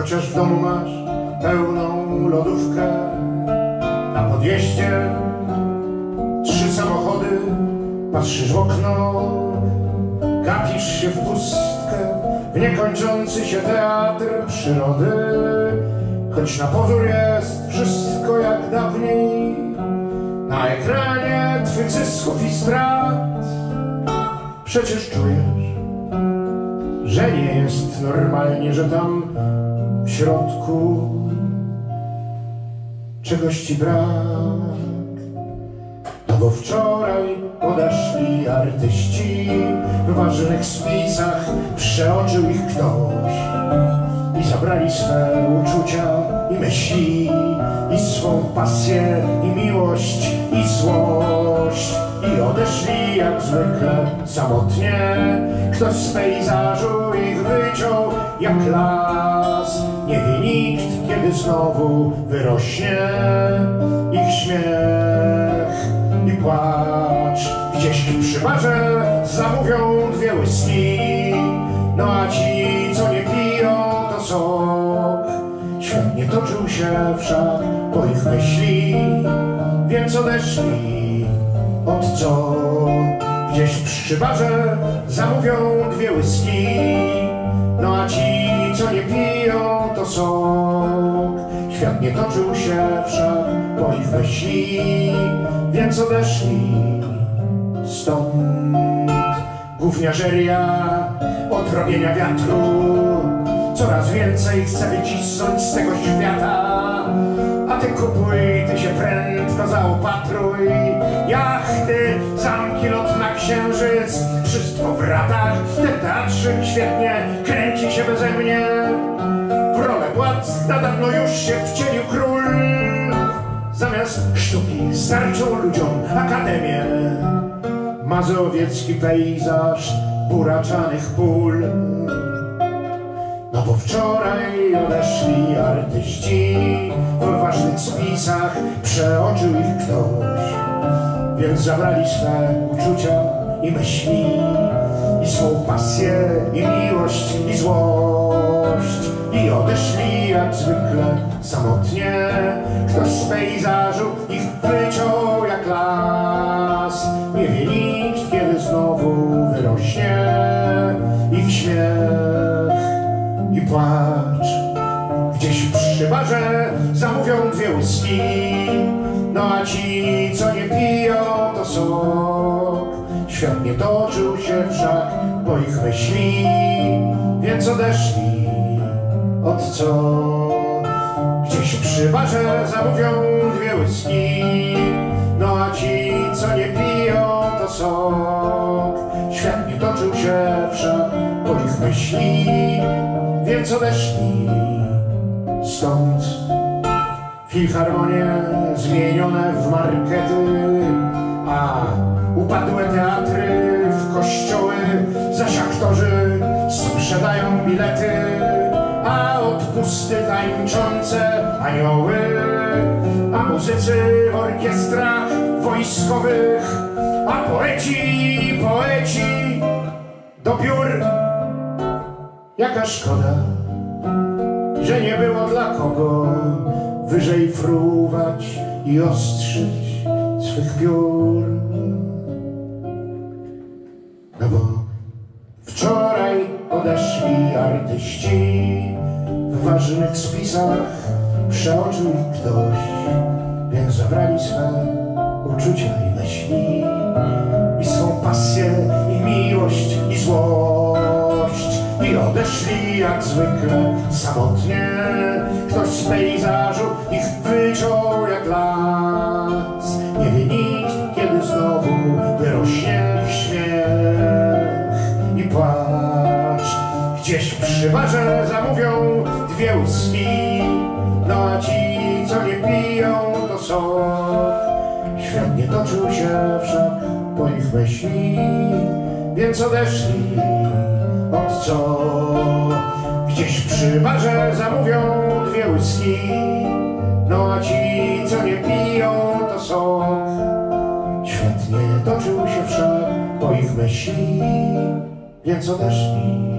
Chociaż w domu masz pełną lodówkę, na podjeździe trzy samochody, patrzysz w okno, gapisz się w pustkę, w niekończący się teatr przyrody. Choć na pozór jest wszystko jak dawniej, na ekranie twych zysków i strat, przecież czujesz, że nie jest normalnie, że tam w środku czegoś ci brak. No bo wczoraj odeszli artyści, w ważnych spisach przeoczył ich ktoś i zabrali swe uczucia i myśli, i swą pasję, i miłość, i złość. I odeszli jak zwykle samotnie, ktoś z pejzażu ich wyciął jak las. Znowu wyrośnie ich śmiech i płacz. Gdzieś przy barze zamówią dwie whisky, no a ci, co nie piją, to sok. Świat nie toczył się wszak po ich myśli, więc odeszli od co? Gdzieś przy barze zamówią dwie whisky, no a ci, nie toczył się wszak po ich myśli, więc odeszli stąd. Gówniarzeria od robienia wiatru. Coraz więcej chce wycisnąć z tego świata. A ty kupuj, ty się prędko zaopatruj. Jachty, zamki, lot na księżyc Wszystko w ratach, ten teatrzyk świetnie Kręci się beze mnie rolę władz na dawno już się wcielił król. Zamiast sztuki starczą ludziom akademię. Mazowiecki pejzaż buraczanych pól. No bo wczoraj odeszli artyści W ważnych spisach przeoczył ich ktoś. Więc zabrali swe uczucia i myśli I swą pasję i miłość i złość Odeszli jak zwykle samotnie. Ktoś z pejzażu ich wyciął jak las. Nie wie nikt, kiedy znowu wyrośnie. Ich śmiech i płacz. Gdzieś przy barze zamówią dwie whisky No a ci, co nie piją, to sok. Świat nie toczył się wszak po ich myśli. Więc odeszli od co? Gdzieś przy barze zamówią dwie whisky No a ci, co nie piją, to sok Świat nie toczył się wszak po ich myśli. Więc odeszli stąd. Filharmonie zmienione w markety A odpusty tańczące anioły A muzycy w orkiestrach wojskowych A poeci, poeci do biur Jaka szkoda że nie było dla kogo wyżej fruwać i ostrzyć swych piór. No bo wczoraj odeszli artyści, ważnych spisach przeoczył ktoś, więc zabrali swe uczucia i myśli, i swą pasję, i miłość, i złość. I odeszli jak zwykle samotnie. Ktoś z pejzażu ich wyciął jak las. Nie wie nikt, kiedy znowu wyrośnie śmiech i płacz. Gdzieś przy barze łyski No a ci, co nie piją, to sok Świat nie toczył się wszak po ich myśli. Więc odeszli od co? Gdzieś przy barze zamówią dwie whisky. No a ci, co nie piją, to sok Świat nie toczył się wszak po ich myśli. Więc odeszli